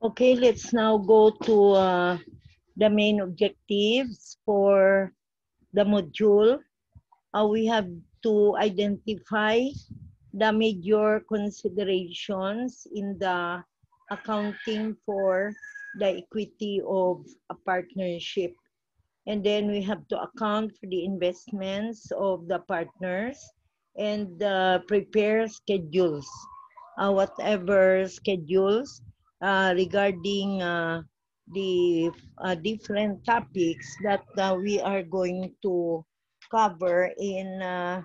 Okay, let's now go to uh, the main objectives for the module. Uh, we have to identify the major considerations in the accounting for the equity of a partnership. And then we have to account for the investments of the partners and uh, prepare schedules, uh, whatever schedules uh, regarding uh, the uh, different topics that uh, we are going to cover in uh,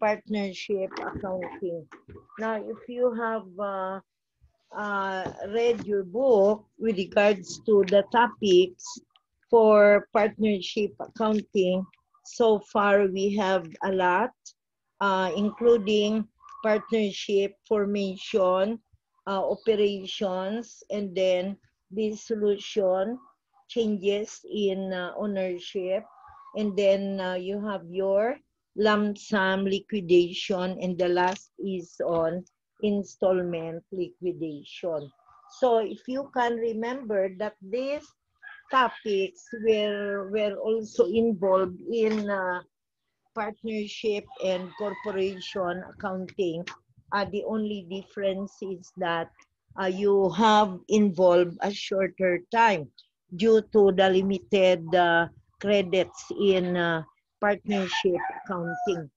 partnership accounting. Now, if you have uh, uh, read your book with regards to the topics for partnership accounting, so far we have a lot, uh, including partnership formation, operations, and then dissolution, changes in uh, ownership, and then uh, you have your lump sum liquidation, and the last is on installment liquidation. So if you can remember that these topics were, were also involved in uh, partnership and corporation accounting, uh, the only difference is that uh, you have involved a shorter time due to the limited uh, credits in uh, partnership accounting.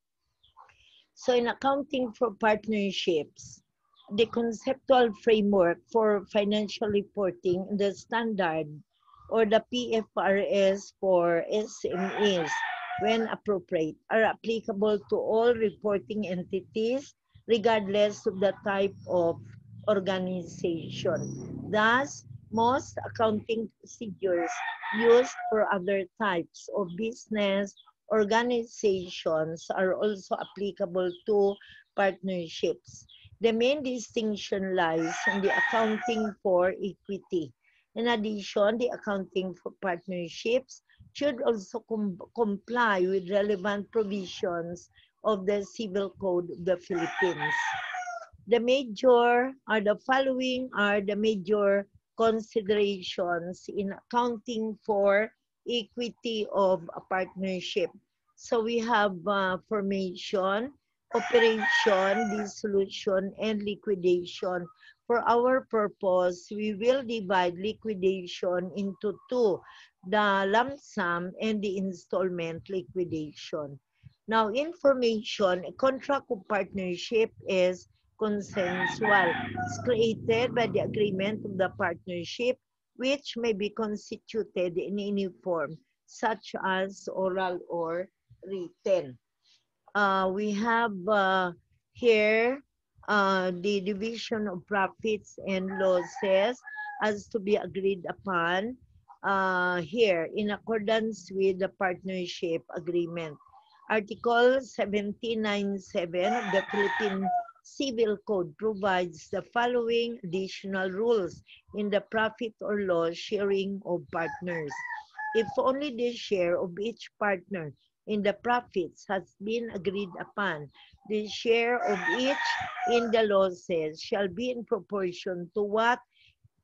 So in accounting for partnerships, the conceptual framework for financial reporting, the standard or the PFRS for SMEs when appropriate are applicable to all reporting entities regardless of the type of organization. Thus, most accounting procedures used for other types of business organizations are also applicable to partnerships. The main distinction lies in the accounting for equity. In addition, the accounting for partnerships should also com comply with relevant provisions of the Civil Code of the Philippines. The major are the following are the major considerations in accounting for equity of a partnership. So we have uh, formation, operation, dissolution, and liquidation. For our purpose, we will divide liquidation into two, the lump sum and the installment liquidation. Now, information, a contract of partnership is consensual. It's created by the agreement of the partnership, which may be constituted in any form, such as oral or written. Uh, we have uh, here uh, the division of profits and losses as to be agreed upon uh, here in accordance with the partnership agreement. Article 1797 of the Philippine Civil Code provides the following additional rules in the profit or loss sharing of partners. If only the share of each partner in the profits has been agreed upon, the share of each in the losses shall be in proportion to what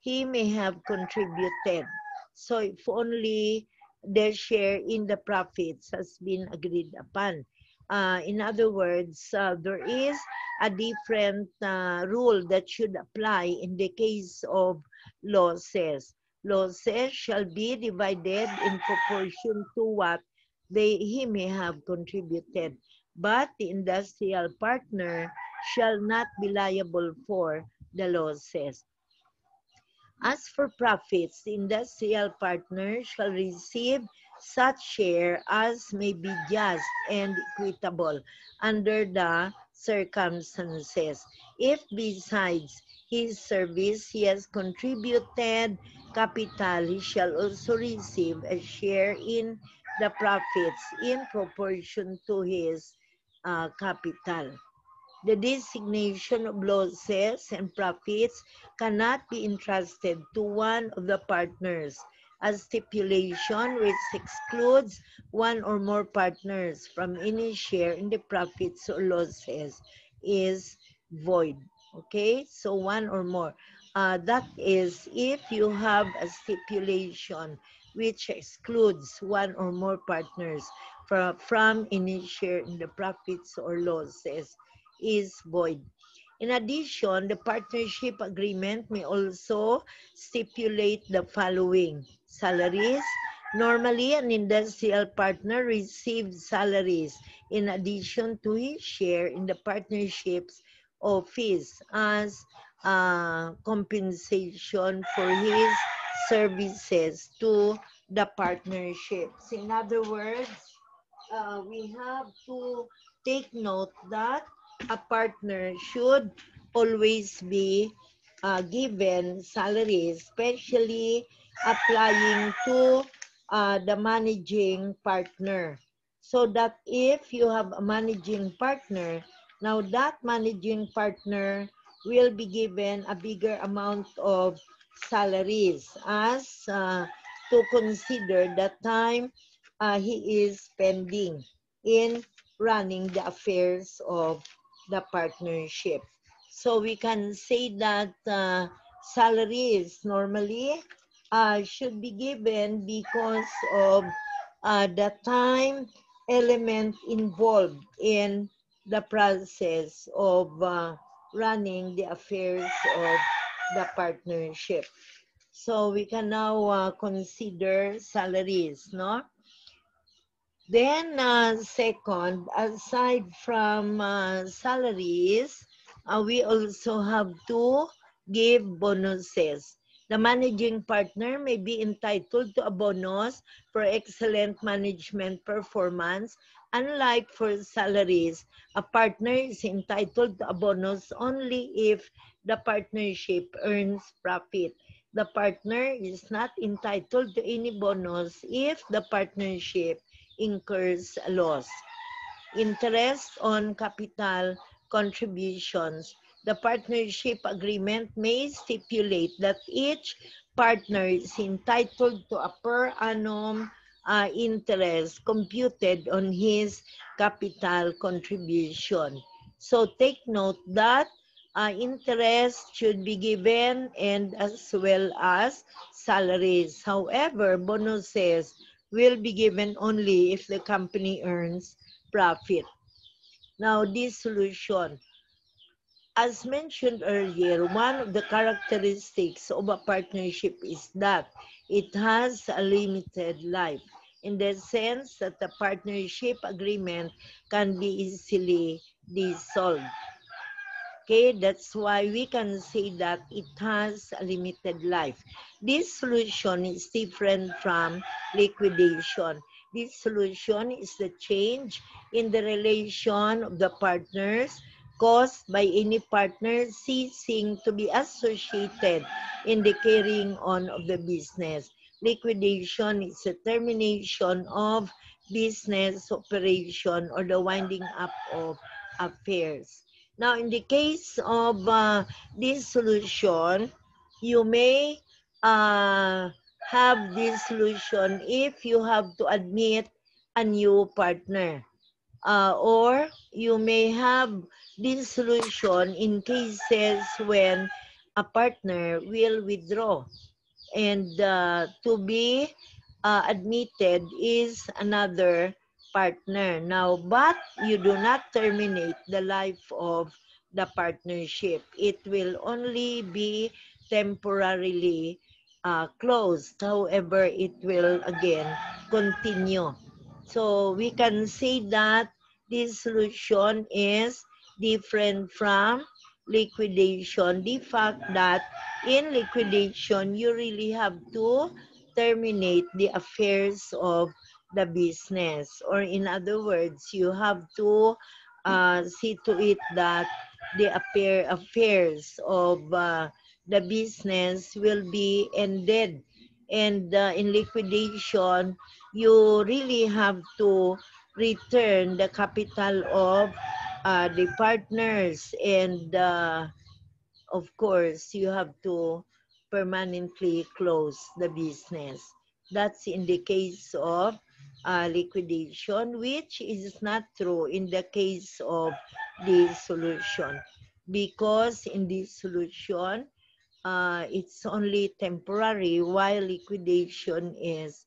he may have contributed. So if only their share in the profits has been agreed upon. Uh, in other words, uh, there is a different uh, rule that should apply in the case of losses. Losses shall be divided in proportion to what they, he may have contributed, but the industrial partner shall not be liable for the losses. As for profits, the industrial partner shall receive such share as may be just and equitable under the circumstances. If besides his service he has contributed capital, he shall also receive a share in the profits in proportion to his uh, capital. The designation of losses and profits cannot be entrusted to one of the partners. A stipulation which excludes one or more partners from any share in the profits or losses is void. Okay, so one or more. Uh, that is if you have a stipulation which excludes one or more partners from, from any share in the profits or losses is void. In addition, the partnership agreement may also stipulate the following. Salaries. Normally, an industrial partner receives salaries in addition to his share in the partnership's office as uh, compensation for his services to the partnerships. In other words, uh, we have to take note that a partner should always be uh, given salary, especially applying to uh, the managing partner. So that if you have a managing partner, now that managing partner will be given a bigger amount of salaries as uh, to consider the time uh, he is spending in running the affairs of the partnership. So we can say that uh, salaries normally uh, should be given because of uh, the time element involved in the process of uh, running the affairs of the partnership. So we can now uh, consider salaries, no? Then uh, second, aside from uh, salaries, uh, we also have to give bonuses. The managing partner may be entitled to a bonus for excellent management performance. Unlike for salaries, a partner is entitled to a bonus only if the partnership earns profit. The partner is not entitled to any bonus if the partnership incurs a loss. Interest on capital contributions. The partnership agreement may stipulate that each partner is entitled to a per annum uh, interest computed on his capital contribution. So take note that uh, interest should be given and as well as salaries. However, bonuses will be given only if the company earns profit. Now, dissolution. As mentioned earlier, one of the characteristics of a partnership is that it has a limited life in the sense that the partnership agreement can be easily dissolved. Okay, that's why we can say that it has a limited life. Dissolution is different from liquidation. Dissolution is the change in the relation of the partners caused by any partner ceasing to be associated in the carrying on of the business. Liquidation is a termination of business operation or the winding up of affairs. Now, in the case of uh, this solution, you may uh, have this solution if you have to admit a new partner. Uh, or you may have dissolution in cases when a partner will withdraw. And uh, to be uh, admitted is another partner. Now, but you do not terminate the life of the partnership. It will only be temporarily uh, closed. However, it will again continue. So we can say that dissolution is different from liquidation. The fact that in liquidation, you really have to terminate the affairs of the business. Or in other words, you have to uh, see to it that the affair, affairs of uh, the business will be ended And uh, in liquidation, you really have to return the capital of uh, the partners and uh, of course you have to permanently close the business. That's in the case of uh, liquidation, which is not true in the case of dissolution. Because in dissolution, uh, it's only temporary while liquidation is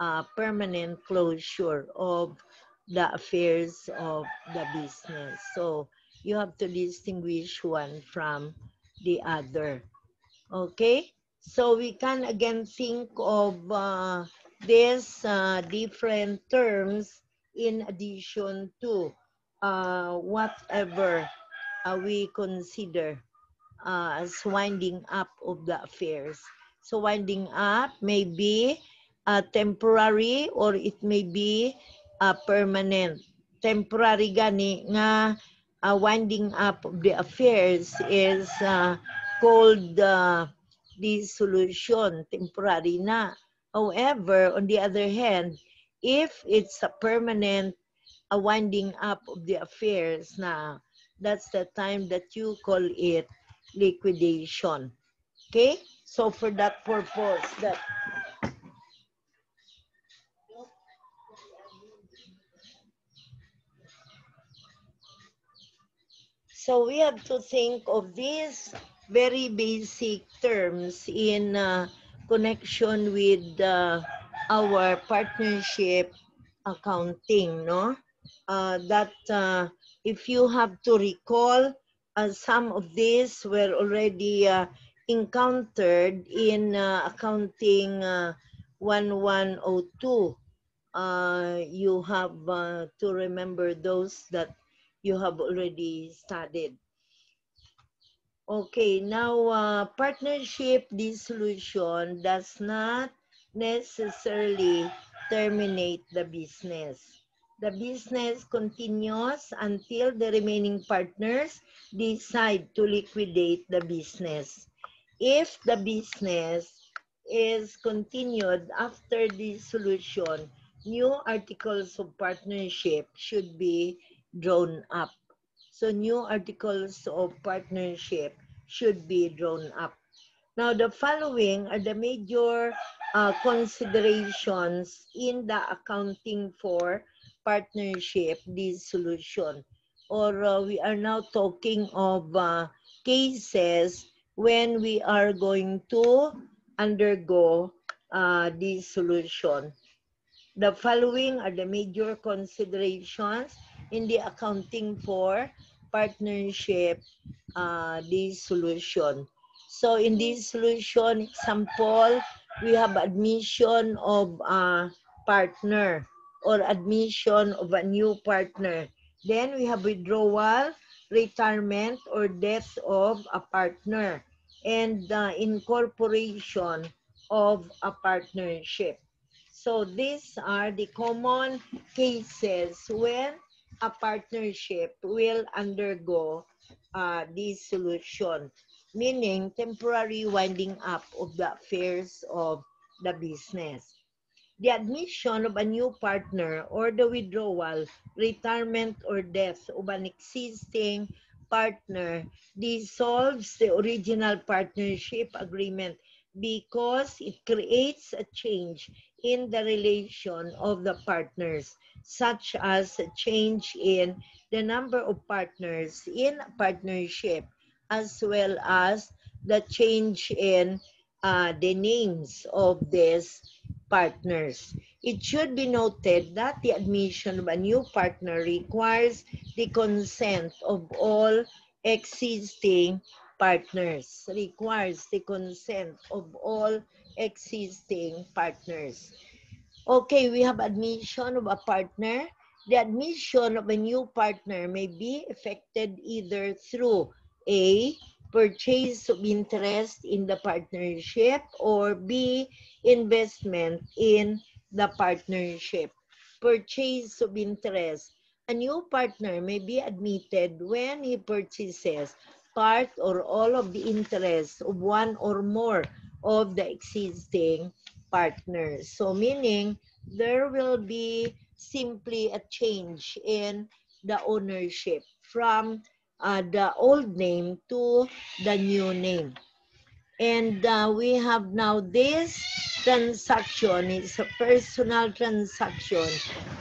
uh, permanent closure of the affairs of the business. So you have to distinguish one from the other. Okay? So we can again think of uh, these uh, different terms in addition to uh, whatever uh, we consider uh, as winding up of the affairs. So winding up may be uh, temporary or it may be uh, permanent. Temporary gani nga uh, winding up of the affairs is uh, called uh, dissolution, temporary na. However, on the other hand, if it's a permanent a winding up of the affairs na, that's the time that you call it liquidation. Okay? So for that purpose, that So we have to think of these very basic terms in uh, connection with uh, our partnership accounting, no? Uh, that uh, if you have to recall, uh, some of these were already uh, encountered in uh, accounting uh, 1102. Uh, you have to remember those that you have already studied. Okay, now uh, partnership dissolution does not necessarily terminate the business. The business continues until the remaining partners decide to liquidate the business. If the business is continued after dissolution, new articles of partnership should be drawn up. So new articles of partnership should be drawn up. Now, the following are the major uh, considerations in the accounting for partnership dissolution. Or uh, we are now talking of uh, cases when we are going to undergo uh, dissolution. The following are the major considerations in the accounting for partnership uh, dissolution. So in dissolution example, we have admission of a partner or admission of a new partner. Then we have withdrawal, retirement, or death of a partner and uh, incorporation of a partnership. So these are the common cases when a partnership will undergo uh, dissolution, meaning temporary winding up of the affairs of the business. The admission of a new partner or the withdrawal, retirement, or death of an existing partner dissolves the original partnership agreement because it creates a change in the relation of the partners, such as a change in the number of partners in partnership, as well as the change in uh, the names of these partners. It should be noted that the admission of a new partner requires the consent of all existing partners, requires the consent of all existing partners. Okay, we have admission of a partner. The admission of a new partner may be effected either through A, purchase of interest in the partnership, or B, investment in the partnership. Purchase of interest. A new partner may be admitted when he purchases part or all of the interest of one or more of the existing partners. So meaning there will be simply a change in the ownership from uh, the old name to the new name. And uh, we have now this transaction. It's a personal transaction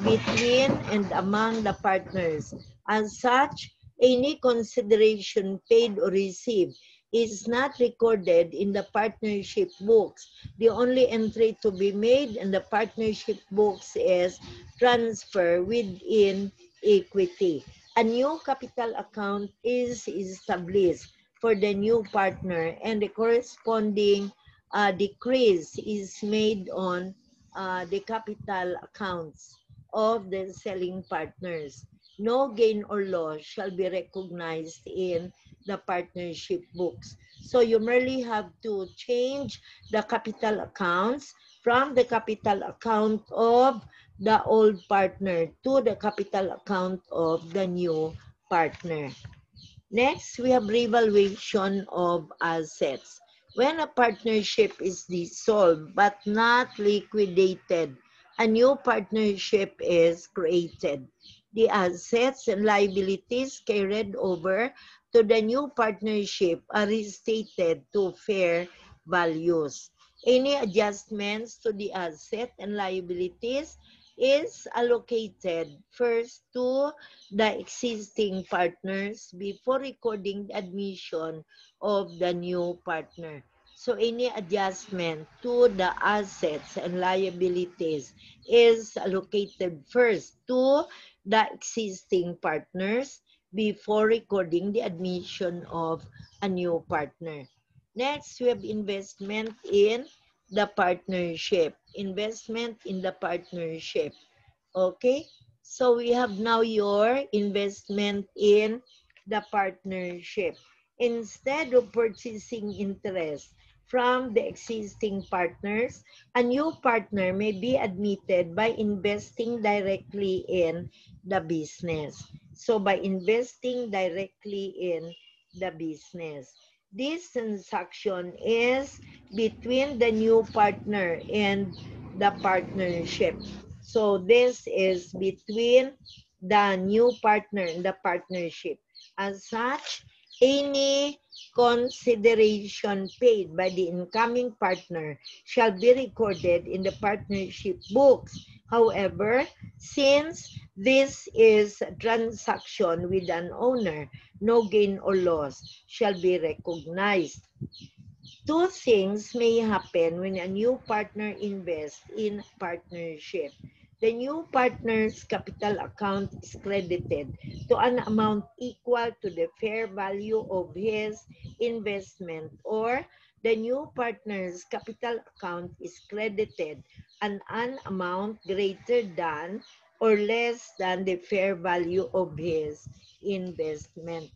between and among the partners. As such, any consideration paid or received is not recorded in the partnership books. The only entry to be made in the partnership books is transfer within equity. A new capital account is established for the new partner and the corresponding uh, decrease is made on uh, the capital accounts of the selling partners. No gain or loss shall be recognized in the partnership books. So you merely have to change the capital accounts from the capital account of the old partner to the capital account of the new partner. Next, we have revaluation of assets. When a partnership is dissolved but not liquidated, a new partnership is created. The assets and liabilities carried over to the new partnership are restated to fair values. Any adjustments to the asset and liabilities is allocated first to the existing partners before recording the admission of the new partner. So any adjustment to the assets and liabilities is allocated first to the existing partners before recording the admission of a new partner. Next, we have investment in the partnership. Investment in the partnership. Okay? So we have now your investment in the partnership. Instead of purchasing interest from the existing partners, a new partner may be admitted by investing directly in the business. So by investing directly in the business. This transaction is between the new partner and the partnership. So this is between the new partner and the partnership. As such, any consideration paid by the incoming partner shall be recorded in the partnership books. However, since this is a transaction with an owner, no gain or loss shall be recognized. Two things may happen when a new partner invests in partnership. The new partner's capital account is credited to an amount equal to the fair value of his investment or the new partner's capital account is credited an, an amount greater than or less than the fair value of his investment.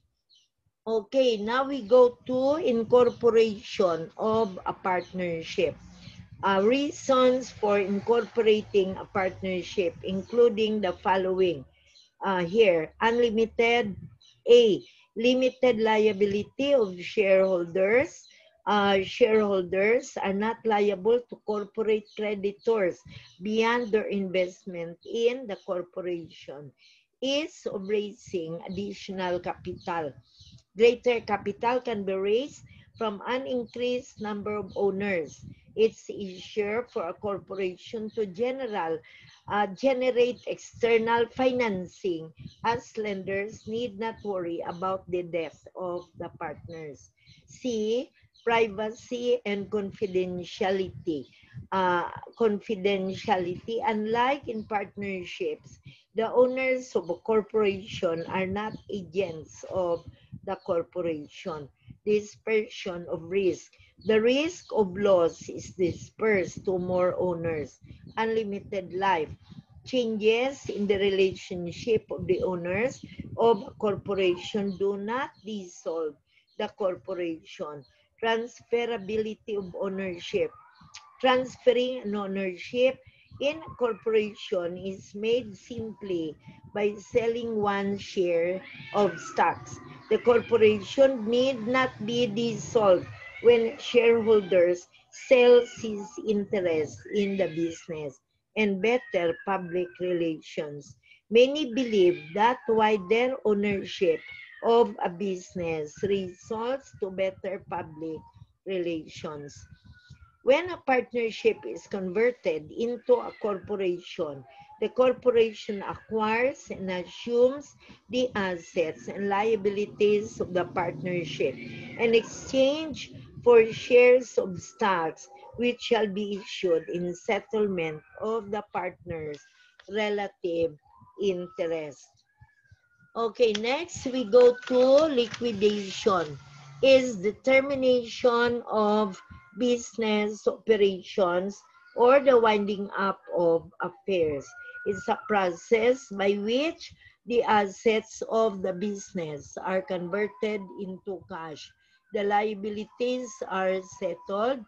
Okay, now we go to incorporation of a partnership. Uh, reasons for incorporating a partnership, including the following. Uh, here, unlimited, A, limited liability of shareholders. Uh, shareholders are not liable to corporate creditors beyond their investment in the corporation. Is of raising additional capital. Greater capital can be raised from an increased number of owners. It's easier for a corporation to general uh, generate external financing as lenders need not worry about the debt of the partners. C, privacy and confidentiality. Uh, confidentiality, unlike in partnerships, the owners of a corporation are not agents of the corporation. This Dispersion of risk. The risk of loss is dispersed to more owners. Unlimited life. Changes in the relationship of the owners of a corporation do not dissolve the corporation. Transferability of ownership. Transferring an ownership in corporation is made simply by selling one share of stocks. The corporation need not be dissolved when shareholders sell his interest in the business, and better public relations. Many believe that wider ownership of a business results to better public relations. When a partnership is converted into a corporation, the corporation acquires and assumes the assets and liabilities of the partnership in exchange for shares of stocks which shall be issued in settlement of the partners' relative interest. Okay, next we go to liquidation. Is the termination of business operations or the winding up of affairs. It's a process by which the assets of the business are converted into cash. The liabilities are settled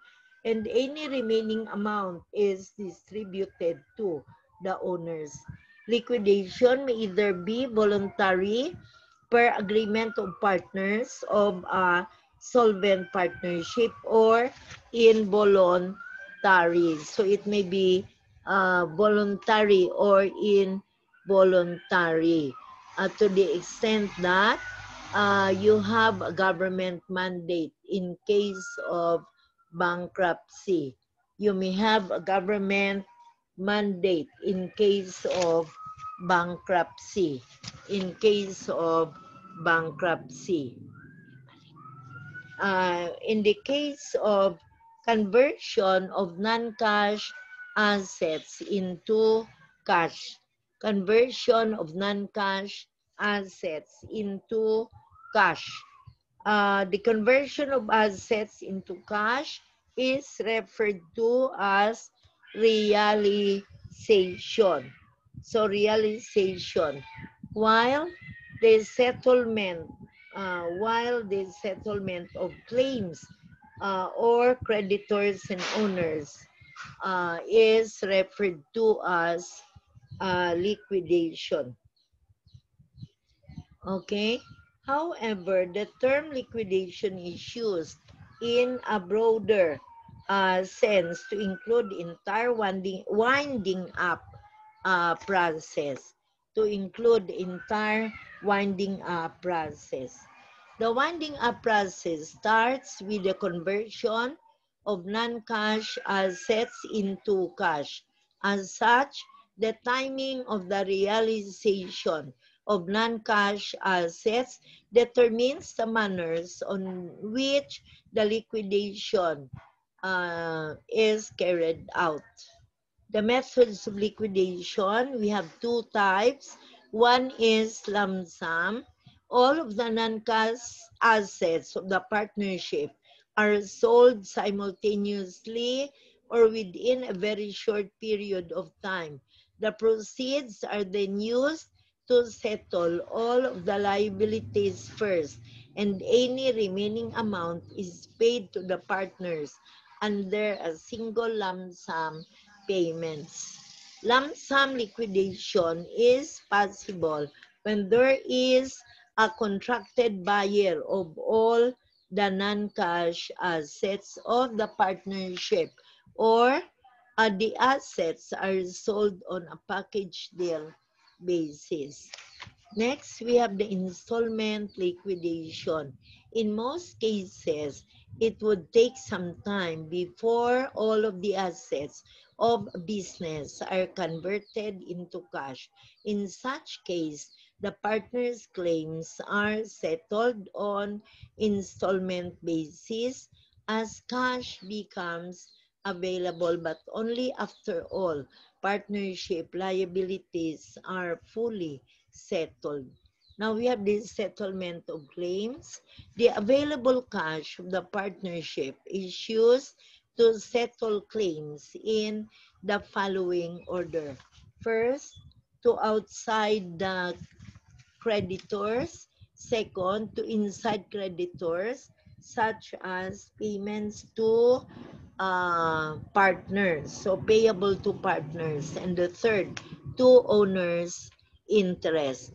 and any remaining amount is distributed to the owners. Liquidation may either be voluntary per agreement of partners of a solvent partnership or involuntary. So it may be uh, voluntary or involuntary uh, to the extent that uh, you have a government mandate in case of bankruptcy. You may have a government mandate in case of bankruptcy. In case of bankruptcy. Uh, in the case of conversion of non-cash assets into cash. Conversion of non-cash assets into cash. Uh, the conversion of assets into cash is referred to as realization. So realization. While the settlement, uh, while the settlement of claims uh, or creditors and owners uh, is referred to as uh, liquidation. Okay? However, the term liquidation is used in a broader uh, sense to include entire winding, winding up uh, process, to include entire winding up process. The winding up process starts with the conversion of non-cash assets into cash. As such, the timing of the realization of non-cash assets determines the manners on which the liquidation uh, is carried out. The methods of liquidation, we have two types. One is lump sum. All of the non-cash assets of the partnership are sold simultaneously or within a very short period of time. The proceeds are then used to settle all of the liabilities first and any remaining amount is paid to the partners under a single lump sum payments. Lump sum liquidation is possible when there is a contracted buyer of all the non-cash assets of the partnership or uh, the assets are sold on a package deal basis. Next, we have the installment liquidation. In most cases, it would take some time before all of the assets of business are converted into cash. In such case, the partner's claims are settled on installment basis as cash becomes available but only after all partnership liabilities are fully settled. Now we have this settlement of claims. The available cash of the partnership is used to settle claims in the following order. First, to outside the creditors. Second, to inside creditors, such as payments to uh, partners, so payable to partners. And the third, to owners' interest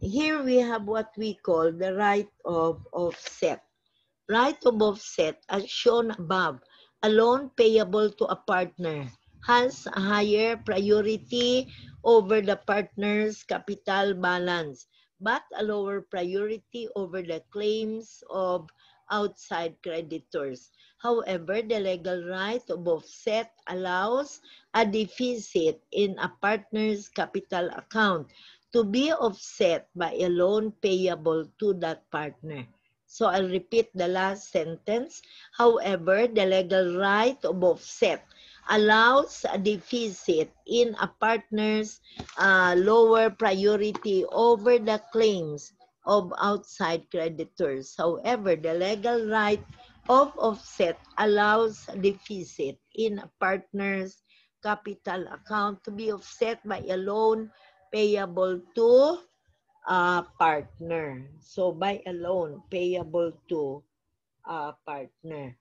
here we have what we call the right of offset. Right of offset, as shown above, a loan payable to a partner has a higher priority over the partner's capital balance, but a lower priority over the claims of outside creditors. However, the legal right of offset allows a deficit in a partner's capital account to be offset by a loan payable to that partner. So I'll repeat the last sentence. However, the legal right of offset allows a deficit in a partner's uh, lower priority over the claims of outside creditors. However, the legal right of offset allows deficit in a partner's capital account to be offset by a loan payable to a partner. So by a loan payable to a partner.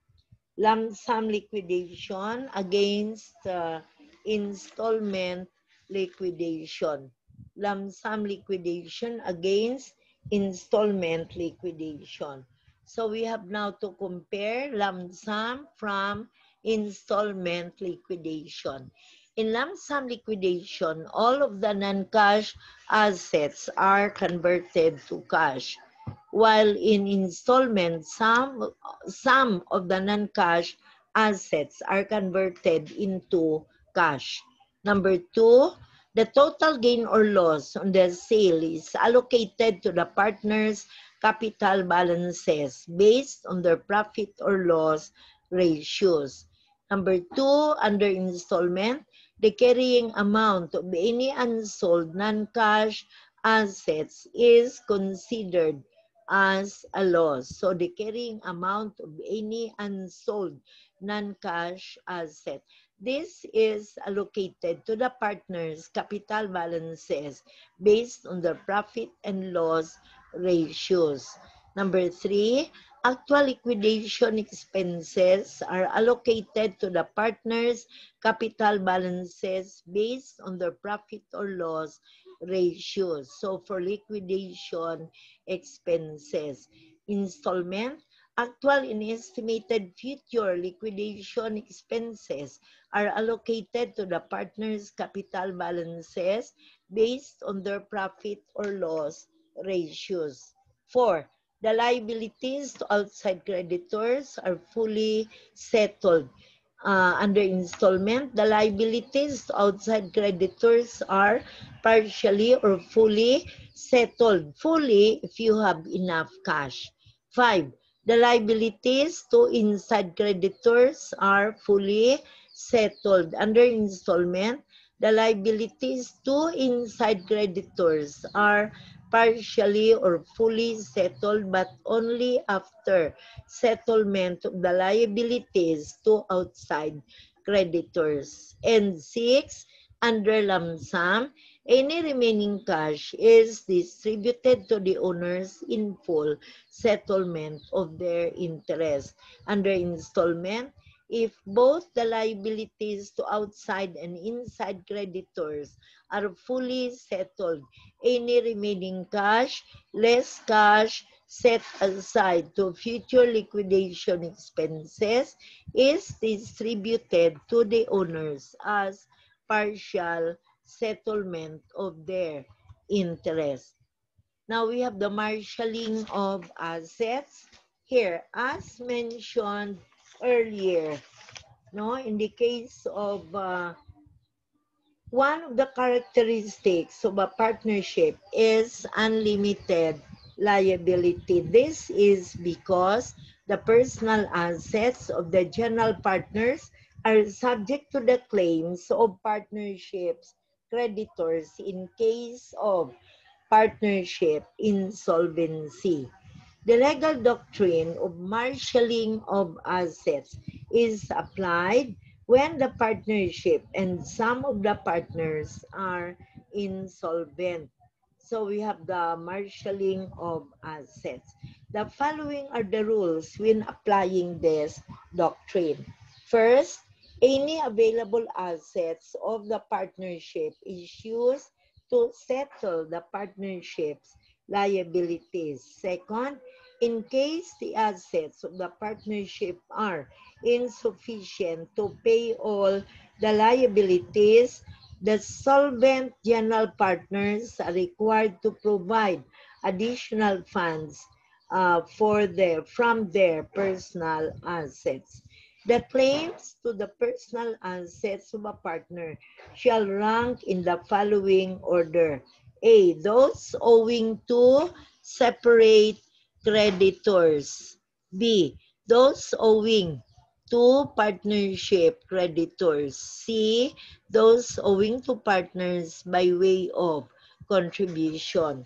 Lump sum liquidation against uh, installment liquidation. Lump sum liquidation against installment liquidation. So we have now to compare lump sum from installment liquidation. In lump sum liquidation, all of the non-cash assets are converted to cash. While in installment, some, some of the non-cash assets are converted into cash. Number two, the total gain or loss on the sale is allocated to the partner's capital balances based on their profit or loss ratios. Number two, under installment, the carrying amount of any unsold non-cash assets is considered as a loss. So the carrying amount of any unsold non-cash asset. This is allocated to the partner's capital balances based on the profit and loss ratios. Number three, actual liquidation expenses are allocated to the partner's capital balances based on their profit or loss ratios. So for liquidation expenses, installment, actual and estimated future liquidation expenses are allocated to the partner's capital balances based on their profit or loss ratios. Four, the liabilities to outside creditors are fully settled. Uh, under installment, the liabilities to outside creditors are partially or fully settled. Fully if you have enough cash. Five, the liabilities to inside creditors are fully settled. Under installment, the liabilities to inside creditors are partially or fully settled but only after settlement of the liabilities to outside creditors. And six, under lump sum, any remaining cash is distributed to the owners in full settlement of their interest. Under installment, if both the liabilities to outside and inside creditors are fully settled, any remaining cash, less cash set aside to future liquidation expenses is distributed to the owners as partial settlement of their interest. Now we have the marshalling of assets. Here, as mentioned earlier, no, in the case of uh, one of the characteristics of a partnership is unlimited liability. This is because the personal assets of the general partners are subject to the claims of partnerships creditors in case of partnership insolvency. The legal doctrine of marshalling of assets is applied when the partnership and some of the partners are insolvent. So we have the marshalling of assets. The following are the rules when applying this doctrine. First, any available assets of the partnership is used to settle the partnership's liabilities. Second, In case the assets of the partnership are insufficient to pay all the liabilities, the solvent general partners are required to provide additional funds uh, for their, from their personal assets. The claims to the personal assets of a partner shall rank in the following order. A. Those owing to separate creditors. B. Those owing to partnership creditors. C. Those owing to partners by way of contribution.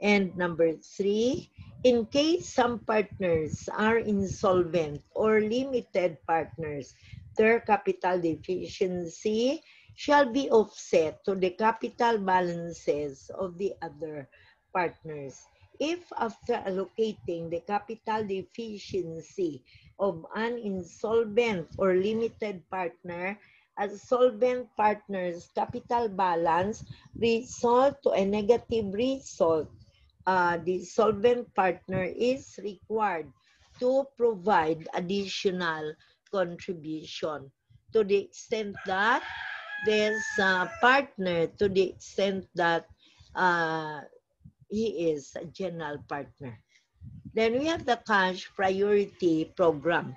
And number three, in case some partners are insolvent or limited partners, their capital deficiency shall be offset to the capital balances of the other partners. If after allocating the capital deficiency of an insolvent or limited partner, a solvent partner's capital balance result to a negative result, uh, the solvent partner is required to provide additional contribution. To the extent that this uh, partner, to the extent that uh, he is a general partner. Then we have the cash priority program.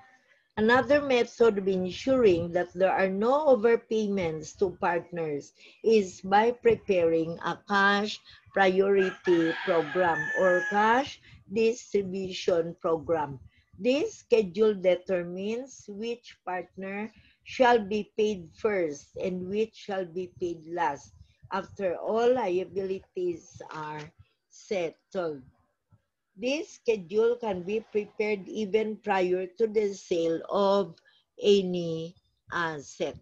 Another method of ensuring that there are no overpayments to partners is by preparing a cash priority program or cash distribution program. This schedule determines which partner shall be paid first and which shall be paid last after all liabilities are settled. This schedule can be prepared even prior to the sale of any asset.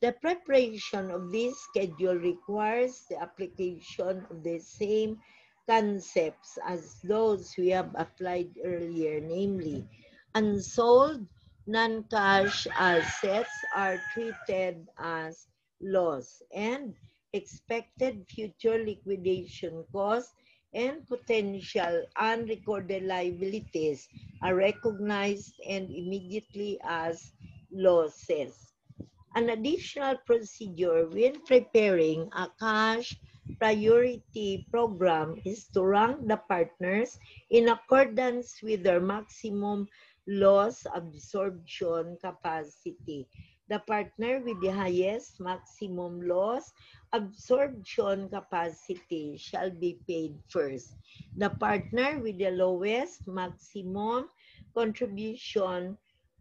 The preparation of this schedule requires the application of the same concepts as those we have applied earlier, namely, unsold non-cash assets are treated as loss and expected future liquidation costs and potential unrecorded liabilities are recognized and immediately as losses. An additional procedure when preparing a cash priority program is to rank the partners in accordance with their maximum loss absorption capacity. The partner with the highest maximum loss absorption capacity shall be paid first. The partner with the lowest maximum contribution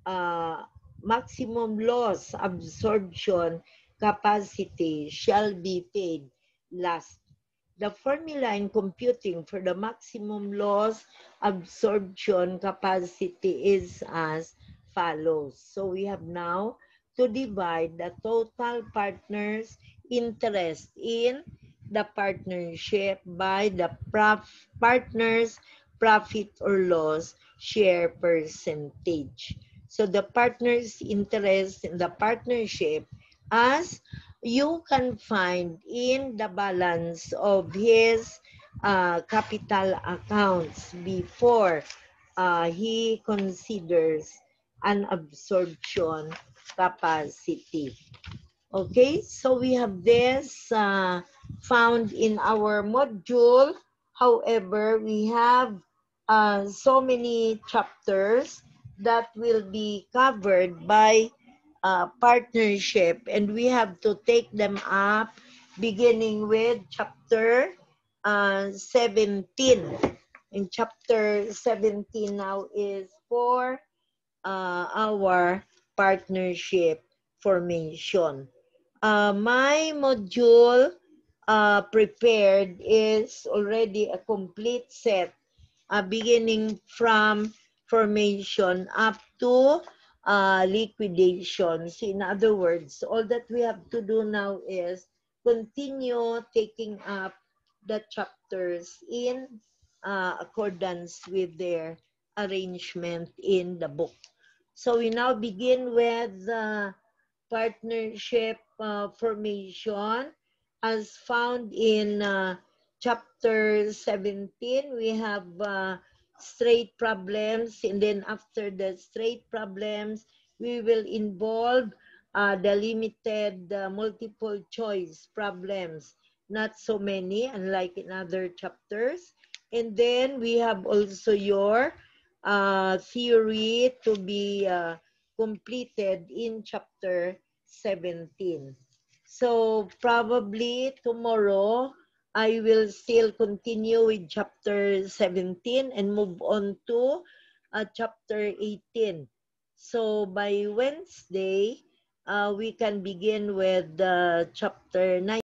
uh, maximum loss absorption capacity shall be paid last. The formula in computing for the maximum loss absorption capacity is as follows. So we have now to divide the total partners interest in the partnership by the prof partner's profit or loss share percentage. So the partner's interest in the partnership as you can find in the balance of his uh, capital accounts before uh, he considers an absorption capacity. Okay, so we have this uh, found in our module. However, we have uh, so many chapters that will be covered by uh, partnership and we have to take them up beginning with chapter uh, 17. In chapter 17 now is for uh, our partnership formation. Uh, my module uh, prepared is already a complete set uh, beginning from formation up to uh, in other words, all that we have to do now is continue taking up the chapters in uh, accordance with their arrangement in the book. So we now begin with the partnership uh, formation as found in uh, chapter 17. We have uh, straight problems. And then after the straight problems, we will involve uh, the limited uh, multiple choice problems. Not so many, unlike in other chapters. And then we have also your uh, theory to be completed in chapter 17. So probably tomorrow, I will still continue with chapter 17 and move on to uh, chapter 18. So by Wednesday, uh, we can begin with uh, chapter 9.